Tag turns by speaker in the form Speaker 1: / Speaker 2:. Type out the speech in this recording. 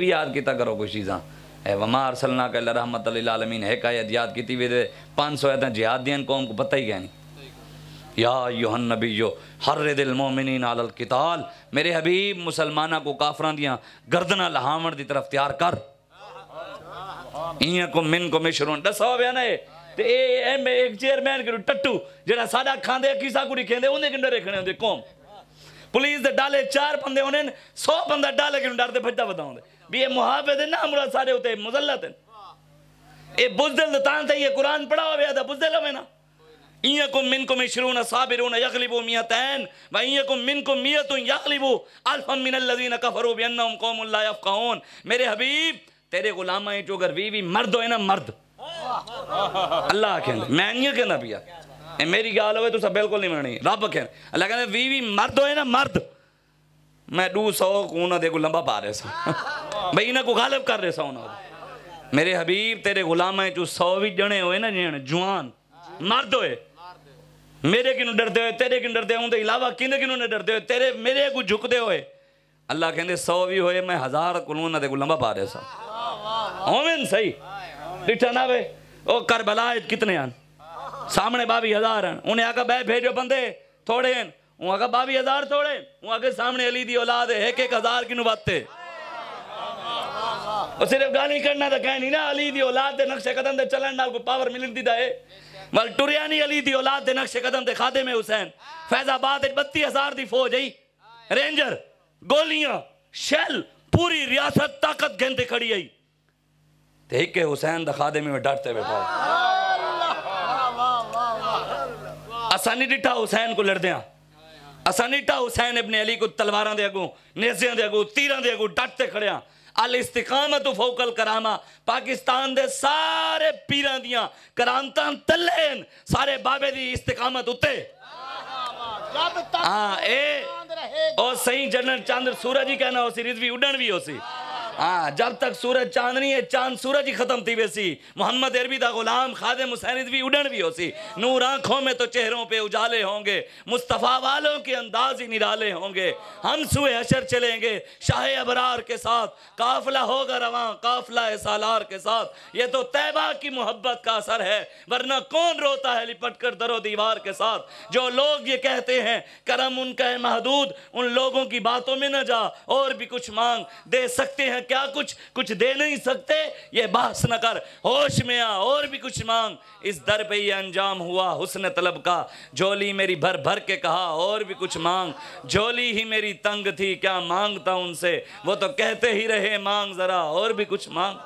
Speaker 1: भी याद किया करो कुछ चीज़ा। ए वमा अरसलना का रहमत आलमीन है आयत याद की वे पाँच सौ आयतें जिहाद दियन कौम को, पता ही क्या नहीं? या यूहन नबी यो हर दिल मोमिन आल किताल, मेरे हबीब मुसलमाना को काफर दियाँ गर्दना लहावण की तरफ़ तैयार कर। इं को मिन को मिशरून दसो वे ना, ते ए एम एक चेयरमैन करो टट्टू जेड़ा साडा खांदे किसा कुड़ी खेंदे उन्हें किंडे रखने होंदे कौम। पुलिस दे डाले चार बंदे होने सौ बंदा डाले भजदा बताਉਂਦੇ भी ये मुहाफिज है ना हमरा सारे उते मुजल्लत है। ए बुजदिल तान ते ये कुरान पढ़ा हुआ था बुजदिल में ना इयकुम मिनकुम इशरून साबिरून यगलिबु मियतैन, व इयकुम मिनकुम मियतुन यगलिबु अल्फम मिनल लजीन कफरू बिअन्नहुम कौमुन ला मेरे हबीब, तेरे गुलाम जो अगर वी भी मर्द हो ना, मर्द। अल्लाह कहंदा मैं नहीं कहंदा पिया मेरी गाल होवे, तुसा बिल्कुल नहीं मननी। रब कहंदा अल्लाह कहंदा, वी भी मर्द हो ना, मर्द। मैं दू सौ को उन्होंने को लंबा पा रहे सा। भाई को गालिब कर रहे सा मेरे हबीब, तेरे गुलाम है जो सौ भी जने होए ना जने जवान। मर्द होए। मेरे किनू डरते हुए, तेरे किन डरते उनके इलावा किन किनू ने डरते हुए? तेरे, मेरे को झुकते हुए। अल्लाह कहते सौ भी होए, मैं हज़ार कुलून दे लंबा पा रहे सा। सही। डिठा ना वे। ओ, करबला, कितने हैं सामने बावी हज़ार हैं। उन्हें आका बह भेजो बंदे, थोड़े हैं। वो आका बावी हज़ार थोड़े वो आगे सामने अली दी औलाद है एक एक हज़ार किनू बाते और सिर्फ़ गाली करना तो कह नहीं ना, अली दी औलाद दे नक्शे कदम दे चलन नाल को पावर मिलन दी है। मल टुरियानी अली दी औलाद दे नक्शे कदम ते खादे में हुसैन, फैजाबाद बत्ती हज़ार दी फौज आई। रेंजर, गोलियाँ, शेल, पूरी रियासत ताकत गेंदे खड़ी आई। ते एक हुसैन दा खादे में डरते बैठा असानी डिठा हुसैन को लड़दे असानी डिठा हुसैन इब्ने अली को तलवारां दे अगू, नेजियाँ दे अगू, तीरां दे अगू डटते खड़िया अल इस्तिकामत फोकल करामा, पाकिस्तान दे सारे पीरां दियाँ करामतां तल्ले सारे बाबे दी इस्तिकामत उत्ते। हाँ ए सही जनरल चंद्र सूरज ही कहना हो रिजवी उड़न भी हो सी हाँ जब तक सूरज चांदनी है, चाँद सूरज ही खत्म थी वैसी। मोहम्मद अरबी दा गुलाम खादे मुसैनिद भी उड़न भी हो सी नूर आँखों में तो चेहरों पे उजाले होंगे। मुस्तफ़ा वालों के अंदाज ही निराले होंगे। हम सुए अशर चलेंगे, शाह अबरार के साथ। काफला होगा रवा, काफला सालार के साथ। ये तो तैबा की मोहब्बत का असर है, वरना कौन रोता है लिपट कर दरो दीवार के साथ? जो लोग ये कहते हैं, करम उनका है महदूद, उन लोगों की बातों में न जा, और भी कुछ मांग। दे सकते हैं क्या कुछ कुछ दे नहीं सकते? ये बास न कर। होश में आ, और भी कुछ मांग। इस दर पे ये अंजाम हुआ हुसन तलब का। जोली मेरी भर भर के कहा, और भी कुछ मांग। जोली ही मेरी तंग थी, क्या माँगता उनसे? वो तो कहते ही रहे, मांग जरा, और भी कुछ मांग।